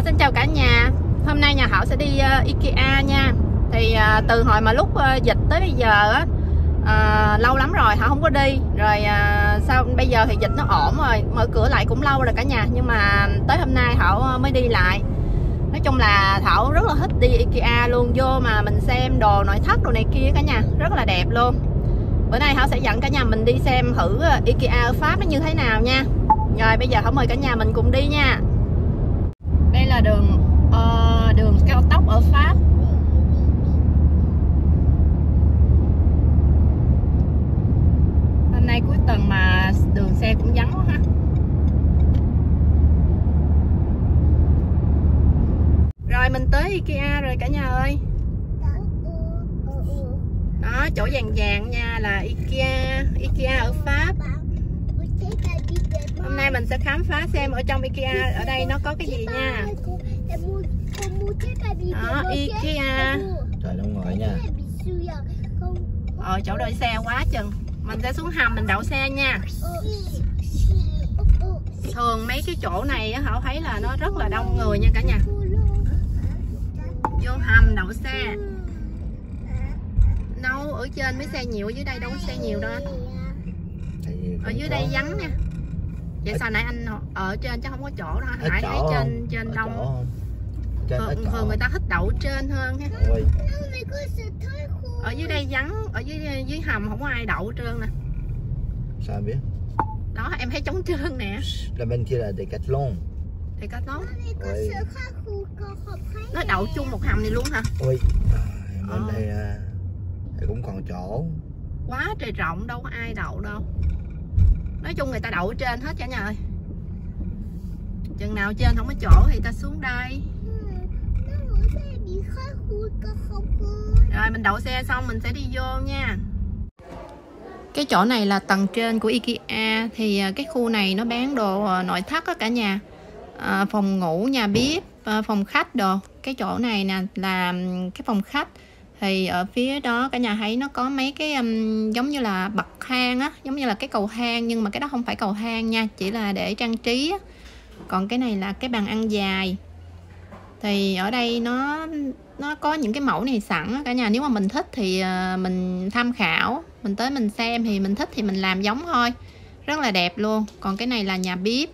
Thảo xin chào cả nhà. Hôm nay nhà Thảo sẽ đi uh, IKEA nha. Thì uh, từ hồi mà lúc uh, dịch tới bây giờ á uh, Lâu lắm rồi Thảo không có đi. Rồi uh, sau bây giờ thì dịch nó ổn rồi Mở cửa lại cũng lâu rồi cả nhà. Nhưng mà tới hôm nay Thảo mới đi lại. Nói chung là Thảo rất là thích đi IKEA luôn Vô mà mình xem đồ nội thất đồ này kia cả nhà Rất là đẹp luôn. Bữa nay Thảo sẽ dẫn cả nhà mình đi xem thử IKEA ở Pháp nó như thế nào nha. Rồi bây giờ Thảo mời cả nhà mình cùng đi nha là đường uh, đường cao tốc ở Pháp hôm nay cuối tuần mà đường xe cũng vắng quá ha rồi mình tới IKEA rồi cả nhà ơi đó chỗ vàng vàng nha là IKEA IKEA ở Pháp hôm nay mình sẽ khám phá xem ở trong IKEA ở đây nó có cái gì nha. đó IKEA. Trời đông người nha. Ờ chỗ đợi xe quá chừng. Mình sẽ xuống hầm mình đậu xe nha. Thường mấy cái chỗ này họ thấy là nó rất là đông người nha cả nhà. Vô hầm đậu xe. Đâu ở trên mấy xe nhiều ở dưới đây đâu có xe nhiều đâu ở dưới đây vắng nha vậy sao nãy anh ở trên chứ không có chỗ đâu hải thấy trên trên đông. thường, thường người ta thích đậu trên hơn ha. Ở dưới đây vắng ở dưới dưới hầm không có ai đậu trơn nè. Sao em biết? Đó em thấy trống trơn nè. Là bên kia là Decathlon. Decathlon. Nó đậu chung một hầm này luôn hả? Ui. Bên ờ. đây thì cũng còn chỗ. Quá trời rộng đâu có ai đậu đâu nói chung người ta đậu ở trên hết cả nhà ơi. Chừng nào trên không có chỗ thì ta xuống đây. Rồi mình đậu xe xong mình sẽ đi vô nha. Cái chỗ này là tầng trên của IKEA thì à, cái khu này nó bán đồ à, nội thất á cả nhà. À, phòng ngủ nhà bếp à, phòng khách đồ. Cái chỗ này nè là cái phòng khách thì ở phía đó cả nhà thấy nó có mấy cái um, giống như là bậc thang á giống như là cái cầu thang nhưng mà cái đó không phải cầu thang nha chỉ là để trang trí á. còn cái này là cái bàn ăn dài. Thì ở đây nó nó có những cái mẫu này sẵn á cả nhà nếu mà mình thích thì uh, mình tham khảo mình tới mình xem thì mình thích thì mình làm giống thôi. Rất là đẹp luôn. Còn cái này là nhà bếp.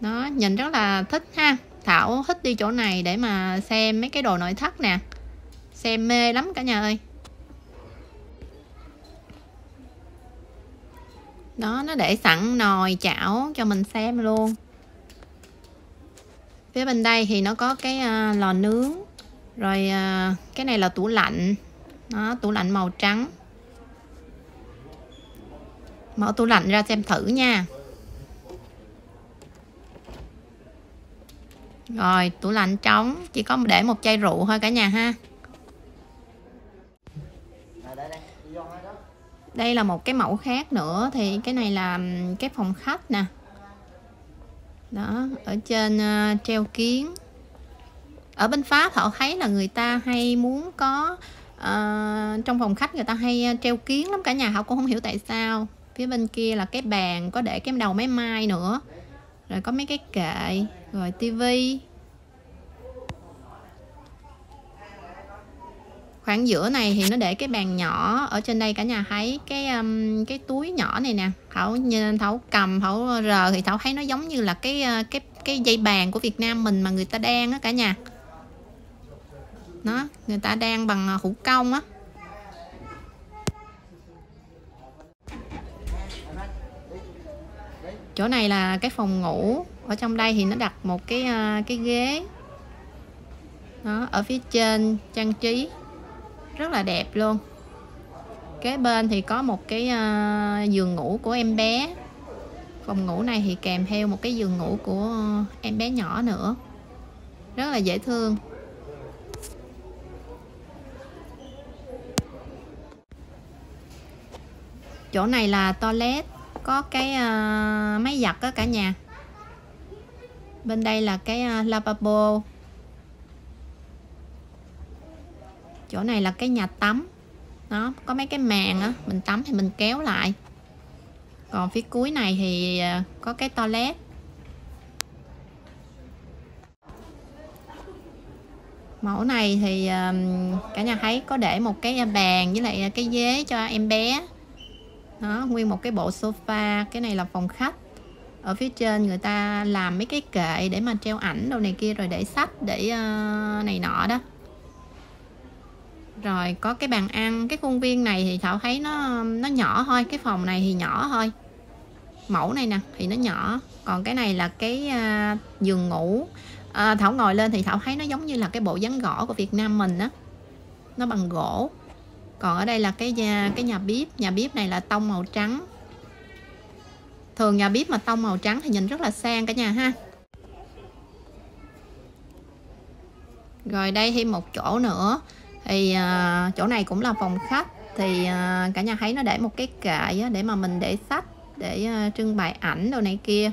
Nó nhìn rất là thích ha. Thảo thích đi chỗ này để mà xem mấy cái đồ nội thất nè xem mê lắm cả nhà ơi. Đó nó để sẵn nồi chảo cho mình xem luôn. Phía bên đây thì nó có cái uh, lò nướng. Rồi uh, cái này là tủ lạnh. Nó tủ lạnh màu trắng. Mở tủ lạnh ra xem thử nha. Rồi tủ lạnh trống. Chỉ có để một chai rượu thôi cả nhà ha. Đây là một cái mẫu khác nữa thì cái này là cái phòng khách nè. Đó ở trên uh, treo kiến. Ở bên pháp họ thấy là người ta hay muốn có uh, trong phòng khách người ta hay ờ, treo kiến lắm cả nhà họ cũng không hiểu tại sao. Phía bên kia là cái bàn có để cái đầu máy may nữa. Rồi có mấy cái kệ rồi tivi khoảng giữa này thì nó để cái bàn nhỏ ở trên đây cả nhà thấy. Cái um, cái túi nhỏ này nè thảo nhìn thảo cầm thảo rờ thì thảo thấy nó giống như là cái uh, cái cái dây bàn của việt nam mình mà người ta đan á cả nhà. Nó người ta đan bằng uh, hũ công á. Chỗ này là cái phòng ngủ. Ở trong đây thì nó đặt một cái uh, cái ghế. Đó ở phía trên trang trí rất là đẹp luôn. Kế bên thì có một cái uh, giường ngủ của em bé. Phòng ngủ này thì kèm theo một cái giường ngủ của em bé nhỏ nữa. Rất là dễ thương. Chỗ này là toilet có cái uh, máy giặt đó cả nhà. Bên đây là cái uh, lavabo. Chỗ này là cái nhà tắm. Nó có mấy cái màn á, mình tắm thì mình kéo lại. Còn phía cuối này thì à, có cái toilet. Mẫu này thì à, cả nhà thấy có để một cái bàn với lại cái ghế cho em bé. Nó nguyên một cái bộ sofa, cái này là phòng khách. Ở phía trên người ta làm mấy cái kệ để mà treo ảnh đâu này kia rồi để sách, để à, này nọ đó rồi có cái bàn ăn cái khuôn viên này thì thảo thấy nó nó nhỏ thôi cái phòng này thì nhỏ thôi. Mẫu này nè thì nó nhỏ. Còn cái này là cái uh, giường ngủ. À, thảo ngồi lên thì thảo thấy nó giống như là cái bộ dáng gỗ của việt nam mình á. Nó bằng gỗ. Còn ở đây là cái nhà, cái nhà bếp. Nhà bếp này là tông màu trắng. Thường nhà bếp mà tông màu trắng thì nhìn rất là sang cả nhà ha. Rồi đây thêm một chỗ nữa thì uh, chỗ này cũng là phòng khách. Thì uh, cả nhà thấy nó để một cái kệ á, để mà mình để sách để uh, trưng bày ảnh đồ này kia.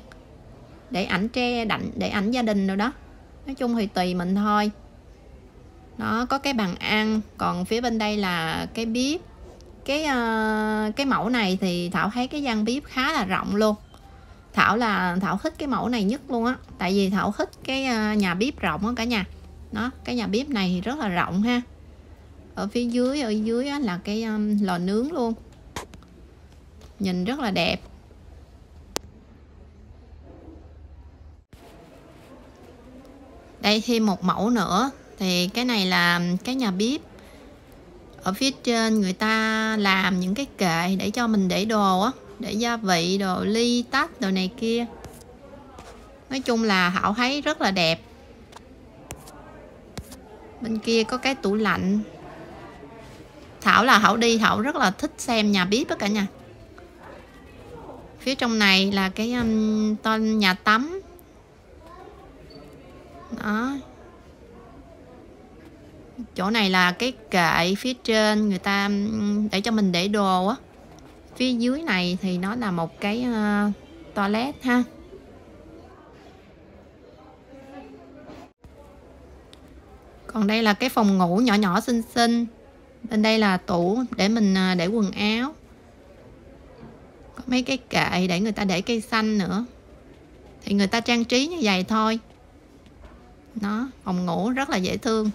Để ảnh tre đảnh để ảnh gia đình rồi đó. Nói chung thì tùy mình thôi. Nó có cái bàn ăn còn phía bên đây là cái bếp. Cái uh, cái mẫu này thì thảo thấy cái gian bếp khá là rộng luôn. Thảo là thảo thích cái mẫu này nhất luôn á. Tại vì thảo thích cái uh, nhà bếp rộng á cả nhà. Nó cái nhà bếp này thì rất là rộng ha ở phía dưới ở dưới á, là cái um, lò nướng luôn. Nhìn rất là đẹp. Đây thêm một mẫu nữa. Thì cái này là cái nhà bếp. Ở phía trên người ta làm những cái kệ để cho mình để đồ á để gia vị đồ ly tách đồ này kia. Nói chung là hảo thấy rất là đẹp. Bên kia có cái tủ lạnh thảo là Thảo đi thảo rất là thích xem nhà bếp đó cả nhà. Phía trong này là cái um, ton nhà tắm. Đó. Chỗ này là cái kệ phía trên người ta um, để cho mình để đồ á. Phía dưới này thì nó là một cái uh, toilet ha. Còn đây là cái phòng ngủ nhỏ nhỏ xinh xinh bên đây là tủ để mình à, để quần áo. Có mấy cái kệ để người ta để cây xanh nữa. Thì người ta trang trí như vậy thôi. Nó phòng ngủ rất là dễ thương.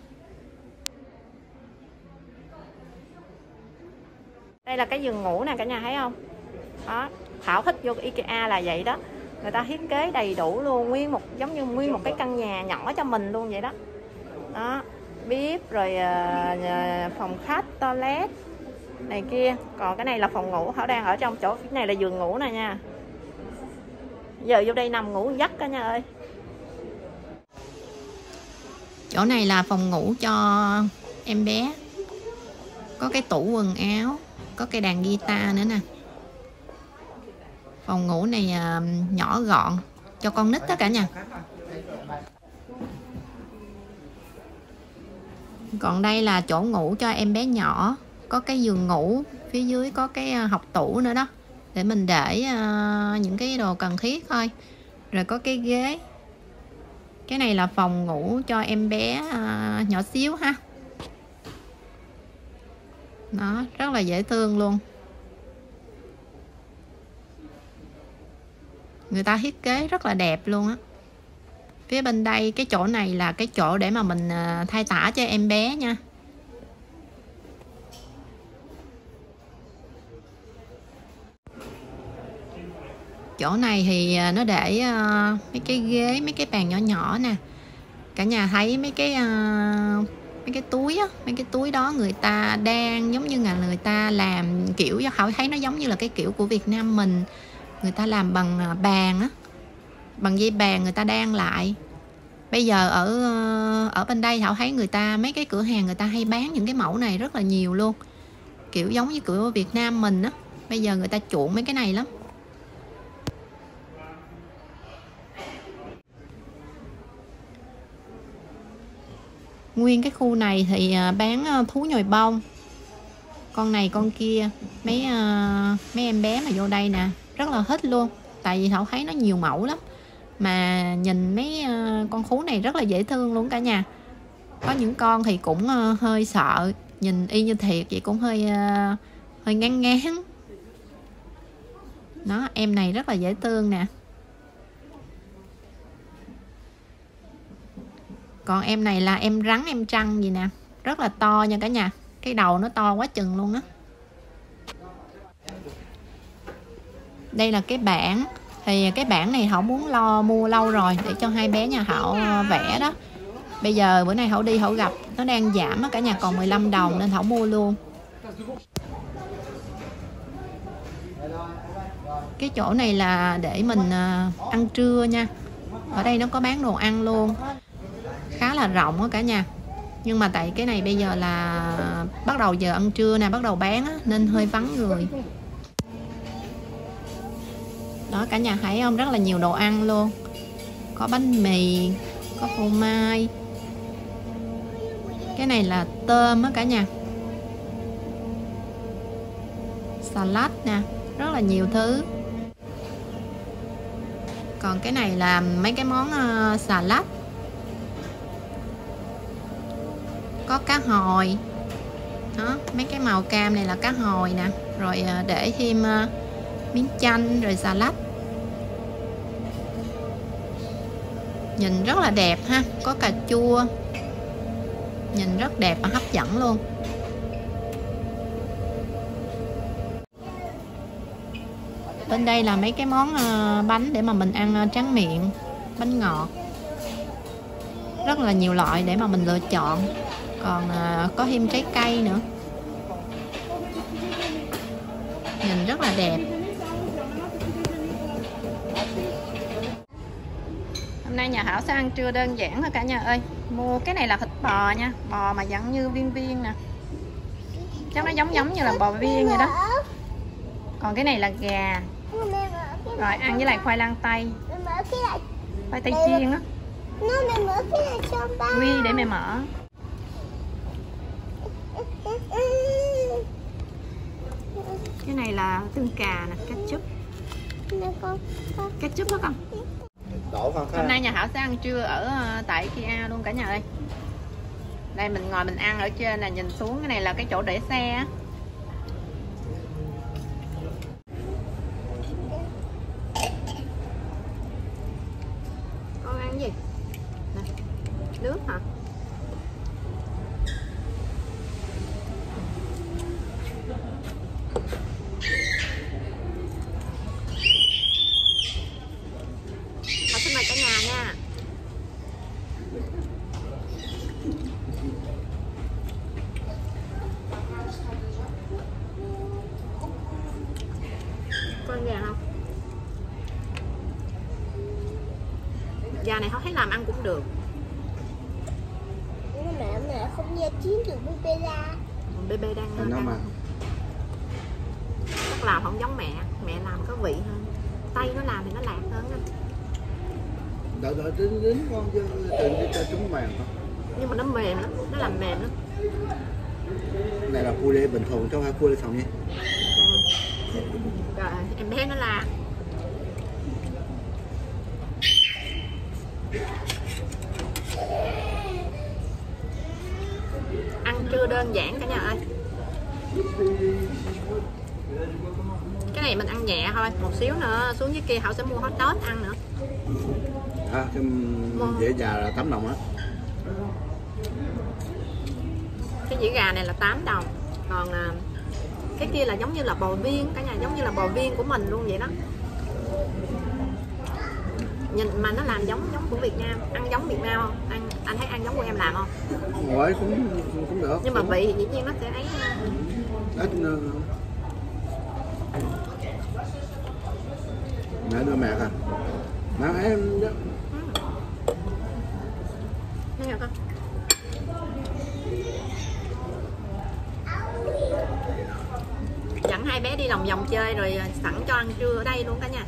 Đây là cái giường ngủ nè, cả nhà thấy không? Đó, thảo thích vô ikea là vậy đó. Người ta thiết kế đầy đủ luôn, nguyên một, giống như nguyên một cái căn nhà nhỏ cho mình luôn vậy đó. Đó bếp rồi uh, phòng khách toilet này kia. Còn cái này là phòng ngủ thảo đang ở trong chỗ cái này là giường ngủ nè nha. Giờ vô đây nằm ngủ giấc cả nhà ơi. Chỗ này là phòng ngủ cho em bé. Có cái tủ quần áo có cái đàn guitar nữa nè. Phòng ngủ này ờ, nhỏ gọn cho con nít tất cả nhà. Còn đây là chỗ ngủ cho em bé nhỏ. Có cái giường ngủ phía dưới có cái à, học tủ nữa đó. Để mình để uh, những cái đồ cần thiết thôi. Rồi có cái ghế. Cái này là phòng ngủ cho em bé uh, nhỏ xíu ha. Nó rất là dễ thương luôn. Người ta thiết kế rất là đẹp luôn á phía bên đây cái chỗ này là cái chỗ để mà mình à, thay tả cho em bé nha. Chỗ này thì à, nó để uh, mấy cái ghế mấy cái bàn nhỏ nhỏ nè. Cả nhà thấy mấy cái uh, mấy cái túi á mấy cái túi đó người ta đang giống như là người ta làm kiểu cho họ thấy nó giống như là cái kiểu của Việt Nam mình. Người ta làm bằng bàn á bằng dây bàn người ta đan lại. Bây giờ ở ờ, ở bên đây thảo thấy người ta, mấy cái cửa hàng người ta hay bán những cái mẫu này rất là nhiều luôn. Kiểu giống như cửa Việt Nam mình á. Bây giờ người ta chuộng mấy cái này lắm. Nguyên cái khu này thì ờ, bán ờ, thú nhồi bông. Con này con kia. Mấy mấy em bé mà vô đây nè, rất là thích luôn. Tại vì thảo thấy nó nhiều mẫu lắm mà nhìn mấy ờ, con khú này rất là dễ thương luôn cả nhà. Có những con thì cũng ờ, hơi sợ, nhìn y như thiệt, vậy cũng hơi ờ, hơi ngán ngán. Nó em này rất là dễ thương nè. Còn em này là em rắn, em trăng gì nè. Rất là to nha cả nhà. Cái đầu nó to quá chừng luôn á. Đây là cái bảng thì cái bảng này Hảo muốn lo mua lâu rồi để cho hai bé nhà Hảo ờ, vẽ đó. Bây giờ bữa nay Hảo đi Hảo gặp nó đang giảm á cả nhà còn 15 đồng nên Hảo mua luôn. Cái chỗ này là để mình ờ, ăn trưa nha. Ở đây nó có bán đồ ăn luôn. Khá là rộng á cả nhà. Nhưng mà tại cái này bây giờ là bắt đầu giờ ăn trưa nè bắt đầu bán á, nên hơi vắng người đó cả nhà thấy không? Rất là nhiều đồ ăn luôn. Có bánh mì có phô mai. Cái này là tôm á cả nhà. Salad nè rất là nhiều thứ. Còn cái này là mấy cái món uh, salad. Có cá hồi. Đó mấy cái màu cam này là cá hồi nè. Rồi uh, để thêm uh, miếng chanh rồi salad. Nhìn rất là đẹp ha, có cà chua. Nhìn rất đẹp và hấp dẫn luôn. Bên đây là mấy cái món ờ, bánh để mà mình ăn ờ, tráng miệng, bánh ngọt. Rất là nhiều loại để mà mình lựa chọn. Còn ờ, có thêm trái cây nữa. Nhìn rất là đẹp. Nay nhà Hảo sẽ ăn trưa đơn giản thôi cả nhà ơi. Mua cái này là thịt bò nha bò mà dạng như viên viên nè. Chắc nó giống giống như là bò viên vậy đó. Còn cái này là gà. Rồi ăn với lại khoai lang tây. Khoai tây chiên á. Quy để mẹ mở. Cái này là tương cà nè ketchup. Ketchup đó con đổ con hôm nay nhà Hảo sẽ ăn trưa ở ờ, tại Kia luôn cả nhà ơi. Đây mình ngồi mình ăn ở trên là nhìn xuống, cái này là cái chỗ để xe á con ăn gì nè nước hả Hảo xin mời cả nhà nha con gà không gà này họ thấy làm ăn cũng được. Mẹ mẹ không nghe chiến được bê ra Còn bê đang Nó đang- mà. chắc làm không giống mẹ. Mẹ làm có vị hơn. Tay nó làm thì nó lạc hơn á. đợi đợi đến đến con chứ tự đi cho chúng mèo thôi. Nhưng mà nó mềm lắm nó làm mềm lắm. Này là cua lê bình thường không phải cua lê sống nhé rồi em bé nó là trưa đơn giản cả nhà ơi. Cái này mình ăn nhẹ thôi một xíu nữa xuống dưới kia họ sẽ mua hot dog ăn nữa. À, cái dễ già là tấm đồng á. Cái dĩa gà này là 8 đồng còn à, cái kia là giống như là bò viên cả nhà giống như là bò viên của mình luôn vậy đó. Nhìn mà nó làm giống giống của Việt Nam ăn giống Việt Nam không? Ăn anh thấy ăn giống của em làm không? Ngồi cũng cũng được. Nhưng mà vị thì dĩ nhiên nó sẽ ấy ít nữa mẹ đưa mẹ à mẹ em đó Nghe con? Dẫn hai bé đi lòng vòng chơi rồi sẵn cho ăn trưa ở đây luôn cả nhà.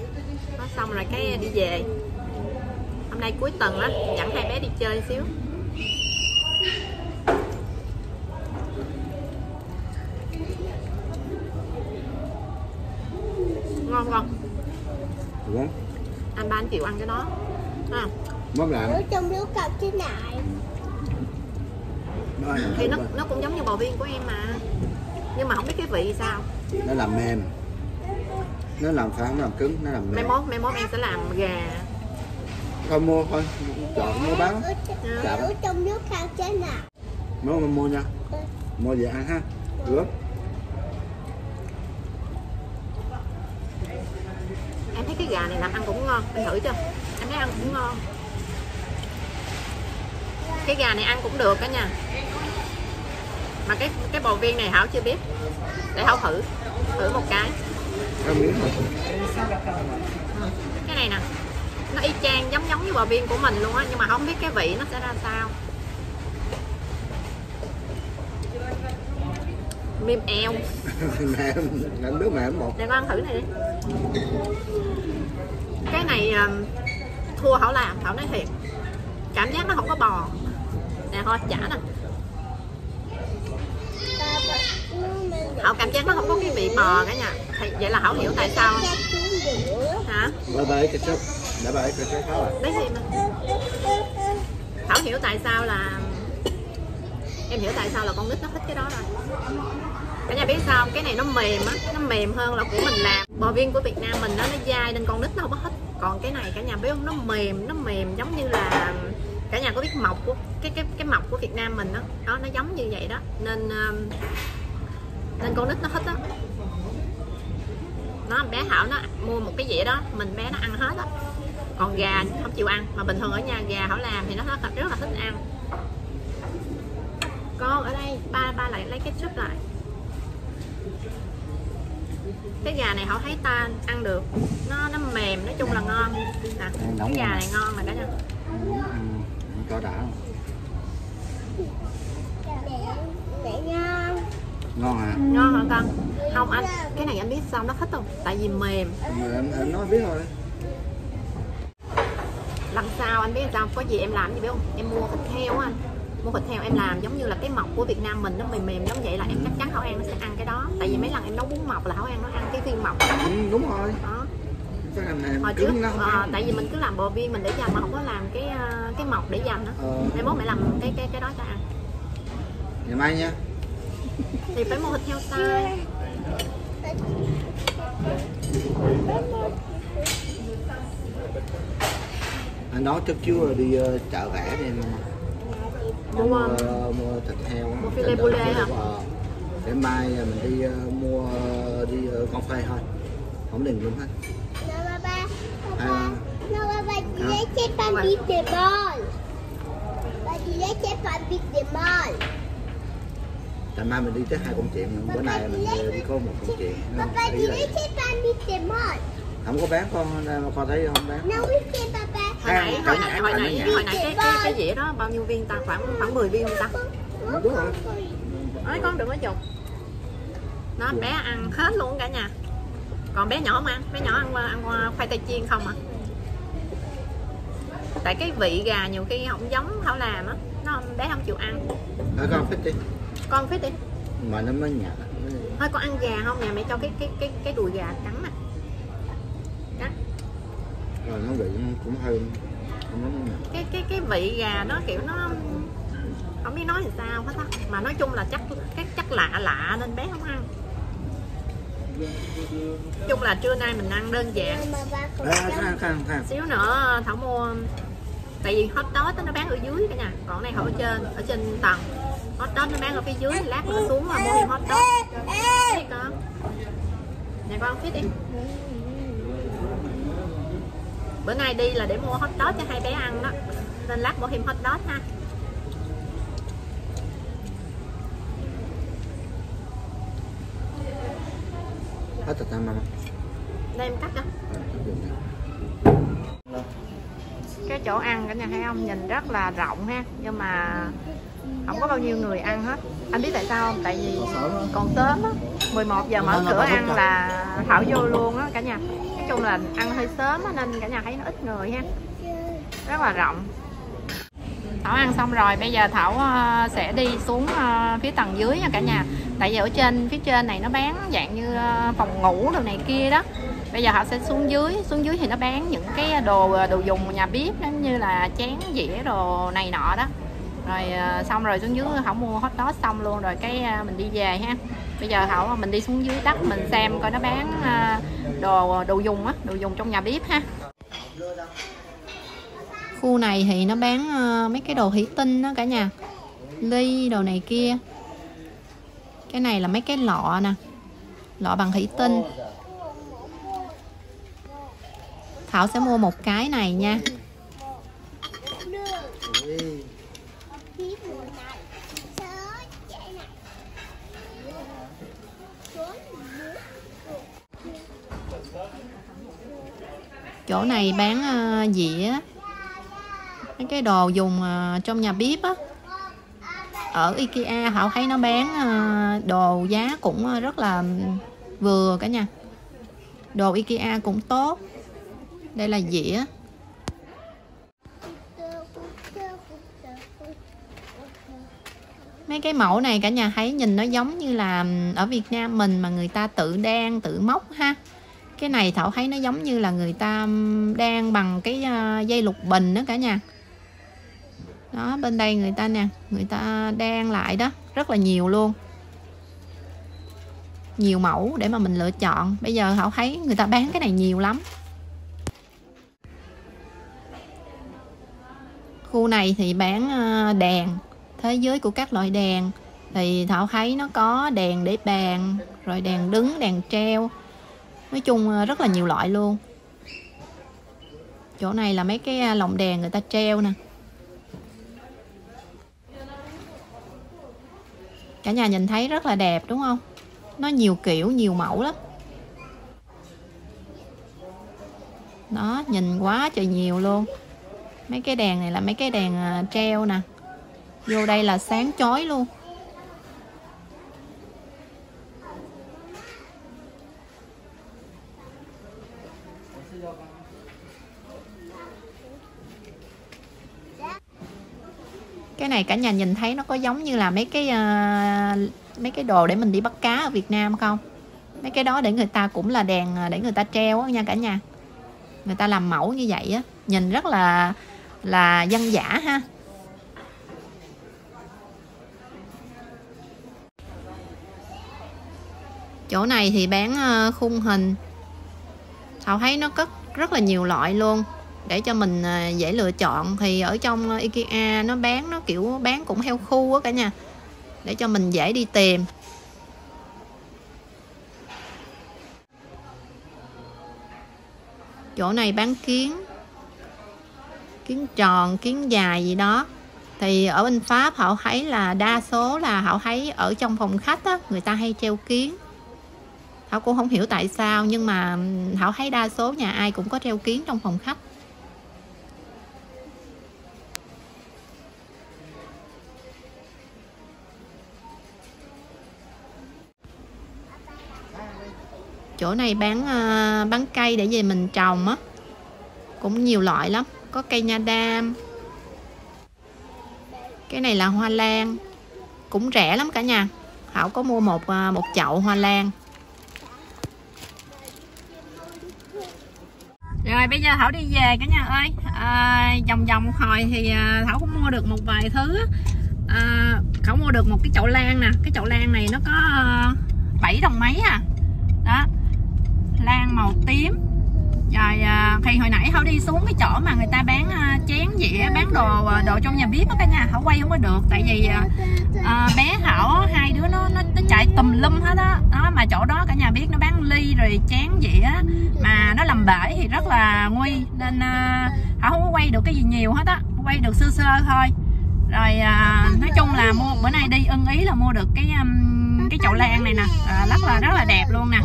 Nó xong rồi cái đi về hôm nay cuối tuần á dẫn hai bé đi chơi xíu. Ngon không? Không anh ba anh chịu ăn cái đó. À, món ở trong nước cặp thế này. Nó thì nó nó cũng giống như bò viên của em mà. Nhưng mà không biết cái vị sao. Nó làm mềm. Nó làm phá nó làm cứng nó làm mai mềm. mốt mai mốt em sẽ làm gà thôi mua thôi. Chọn mua bán. ở trong nước khăn thế nào. Mua mua nha. Mua về ăn ha. Được. Em thấy cái gà này làm ăn cũng ngon. Anh thử chưa? Em thấy ăn cũng ngon. Cái gà này ăn cũng được cả nhà mà cái cái bò viên này hảo chưa biết. Để hảo thử. Thử một cái. Cái này nè nó y chang giống giống như bò viên của mình luôn á nhưng mà không biết cái vị nó sẽ ra sao. Mềm eo. Anh đứa mẹ một để con ăn thử này đi. Cái này um, thua hảo làm hảo nói thiệt. Cảm giác nó không có bò. Nè thôi chả nè. Hảo cảm giác nó không có cái vị bò cả nhà. Thì vậy là hảo hiểu tại sao. Hả? Bye bye súp đã bye cái súp khá đấy gì mà Thảo hiểu tại sao là em hiểu tại sao là con nít nó thích cái đó rồi. Cả nhà biết sao cái này nó mềm á, nó mềm hơn là của mình làm. Bò viên của Việt Nam mình đó, nó dai nên con nít nó không có thích. Còn cái này, cả nhà biết không? Nó mềm nó mềm giống như là cả nhà có biết mọc của cái cái cái mọc của Việt Nam mình đó đó, nó giống như vậy đó. Nên um, nên con nít nó thích đó nó, bé Thảo nó mua một cái dĩa đó, mình bé nó ăn hết á còn gà không chịu ăn. Mà bình thường ở nhà gà Thảo làm thì nó rất là, rất là thích ăn. Con ở đây ba ba lại lấy cái súp lại. Cái gà này họ thấy ta ăn được. Nó nó mềm nói chung là ngon. Nè cái gà này ngon mà cả nhà cho đã. Ngon ngon hả? Ngon hả con? Không anh cái này anh biết sao nó thích không? Tại vì mềm. Mà em, em nói biết thôi lần sau anh biết sao? Có gì em làm gì biết không? Em mua thịt heo á anh. Mua thịt heo em làm giống như là cái mọc của Việt Nam mình nó mềm mềm giống vậy là em chắc chắn Hảo An nó sẽ ăn cái đó. Tại vì mấy lần em nấu bún mọc là Hảo An nó ăn cái viên mọc. Ừ, đúng rồi. Đó. cái này hồi trước ăn. tại vì mình cứ làm bò viên mình để dành mà không có làm cái ờ, cái mọc để dành đó Ờ, mai mốt mẹ làm cái cái cái đó cho ăn. Ngày mai nha. Thì phải mua thịt heo xay anh nói chút rồi đi ờ, chợ rẻ đi em mua mua, um, ờ, mua thịt heo á. mua Thịt boulet heo, hả? ờ. để mai ờ, mình đi ờ, mua ờ, đi ờ, con phê thôi không đừng luôn hết Nó ba ba Ba À. ba ba Hả? lấy chế pan Mà- bít để mòn Ba chỉ lấy chế pan bít để mòn tại mai mình đi tới hai công chuyện bữa nay mình ờ, đi có một công chuyện Ba ba là lấy chế pan bít để mòn không có bán con ờ, con thấy không bán Nó hồi nãy hồi nãy hồi nãy hồi nãy cái cái cái dĩa đó bao nhiêu viên ta? Khoảng khoảng 10 viên không ta. Đúng rồi. Nói con đừng có dục nó bé ăn hết luôn cả nhà. Còn bé nhỏ không ăn? Bé nhỏ ăn ăn khoai tây chiên không à? Tại cái vị gà nhiều khi không giống thảo làm á. Nó bé không chịu ăn. Thôi con thích đi. Con phết đi. Mà nó mới nhạt. Thôi con ăn gà không? Nhà mẹ cho cái cái cái cái đùi gà cắn rồi nó bị cũng nhạt cái cái cái vị gà nó kiểu nó không biết nói làm sao hết á. Mà nói chung là chắc cái chắc lạ lạ nên bé không ăn. Chung là trưa nay mình ăn đơn giản. À, khăn khăn khăn xíu nữa thảo mua tại vì hot dog nó bán ở dưới cả nhà. Còn này ở trên ở trên tầng. Hot dog nó bán ở phía dưới lát nó xuống mà mua thêm hot dog. Thấy con nè con fit đi bữa nay đi là để mua hot dog cho hai bé ăn đó. Nên lát mua thêm hot dog ha. Hết thịt nam mama đây em cắt cho cái chỗ ăn cả nhà thấy không nhìn rất là rộng ha nhưng mà không có bao nhiêu người ăn hết. Anh biết tại sao không? Tại vì còn sớm á. 11 giờ mở cửa ăn là thảo vô luôn á cả nhà chung là ăn hơi sớm nên cả nhà thấy nó ít người ha. Rất là rộng. Thảo ăn xong rồi, bây giờ Thảo ờ, sẽ đi xuống ờ, phía tầng dưới nha cả nhà. Tại vì ở trên, phía trên này nó bán dạng như ờ, phòng ngủ đồ này kia đó. Bây giờ họ sẽ xuống dưới xuống dưới thì nó bán những cái đồ đồ dùng nhà bếp, giống như là chén, dĩa đồ này nọ đó. Rồi xong rồi xuống dưới Thảo mua hot dog xong luôn rồi cái mình đi về ha. Bây giờ Thảo mình đi xuống dưới đất mình xem coi nó bán đồ đồ dùng á, đồ dùng trong nhà bếp ha. Khu này thì nó bán ờ, mấy cái đồ thủy tinh đó cả nhà. Ly đồ này kia. Cái này là mấy cái lọ nè. Lọ bằng thủy tinh. Thảo sẽ mua một cái này nha Ui, Phía mùa này Sớ chạy này Xuống nước chỗ này bán uh, dĩa mấy cái đồ dùng uh, trong nhà bếp á. Ở IKEA họ thấy nó bán uh, đồ giá cũng rất là vừa cả nhà. Đồ IKEA cũng tốt. Đây là dĩa. Mấy cái mẫu này cả nhà thấy nhìn nó giống như là ở Việt Nam mình mà người ta tự đan tự móc ha cái này Thảo thấy nó giống như là người ta đang bằng cái à, dây lục bình đó cả nhà. Đó, bên đây người ta nè, người ta đang lại đó, rất là nhiều luôn. Nhiều mẫu để mà mình lựa chọn. Bây giờ Thảo thấy người ta bán cái này nhiều lắm. Khu này thì bán à, đèn, thế giới của các loại đèn. Thì Thảo thấy nó có đèn để bàn, rồi đèn đứng, đèn treo nói chung ờ, rất là nhiều loại luôn. Chỗ này là mấy cái à, lồng đèn người ta treo nè. Cả nhà nhìn thấy rất là đẹp, đúng không? Nó nhiều kiểu, nhiều mẫu lắm. Đó, nhìn quá trời nhiều luôn. Mấy cái đèn này là mấy cái đèn à, treo nè. Vô đây là sáng chói luôn. Cái này cả nhà nhìn thấy nó có giống như là mấy cái uh, mấy cái đồ để mình đi bắt cá ở Việt Nam không? Mấy cái đó để người ta cũng là đèn ờ, để người ta treo á nha cả nhà. Người ta làm mẫu như vậy á nhìn rất là là dân giả ha. Chỗ này thì bán ờ, khung hình. Thảo thấy nó có rất là nhiều loại luôn để cho mình à, dễ lựa chọn thì ở trong ờ, IKEA nó bán nó kiểu bán cũng heo khu á cả nhà. Để cho mình dễ đi tìm. Chỗ này bán kiến kiến tròn kiến dài gì đó. Thì ở bên Pháp họ thấy là đa số là họ thấy ở trong phòng khách á, người ta hay treo kiến. Thảo cũng không hiểu tại sao nhưng mà Thảo thấy đa số nhà ai cũng có treo kiến trong phòng khách. Chỗ này bán uh, bán cây để về mình trồng á. Cũng nhiều loại lắm có cây nha đam. Cái này là hoa lan cũng rẻ lắm cả nhà. Thảo có mua một uh, một chậu hoa lan. Rồi bây giờ thảo đi về cả nhà ơi. À, vòng vòng hồi thì à, thảo cũng mua được một vài thứ. À, thảo mua được một cái chậu lan nè. Cái chậu lan này nó có à, 7 đồng mấy à lan màu tím. Rồi à, thì hồi nãy thảo đi xuống cái chỗ mà người ta bán à, chén dĩa bán đồ à, đồ trong nhà bếp đó cả nhà thảo quay không có được. Tại vì à, bé thảo hai đứa nó nó, nó chạy tùm lum hết đó đó mà chỗ đó cả nhà biết nó bán ly rồi chén dĩa mà nó làm bể thì rất là nguy. Nên à, thảo không có quay được cái gì nhiều hết á. Quay được sơ sơ thôi. Rồi à, nói chung là mua bữa nay đi ưng ý là mua được cái um, cái chậu lan này nè. À, rất là rất là đẹp luôn nè.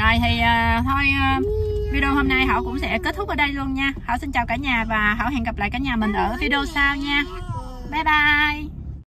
Rồi thì uh, thôi uh, video hôm nay Hảo cũng sẽ kết thúc ở đây luôn nha. Hảo xin chào cả nhà và Hảo hẹn gặp lại cả nhà mình ở video sau nha. Bye bye.